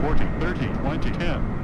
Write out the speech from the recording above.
14, 13, 20, 10.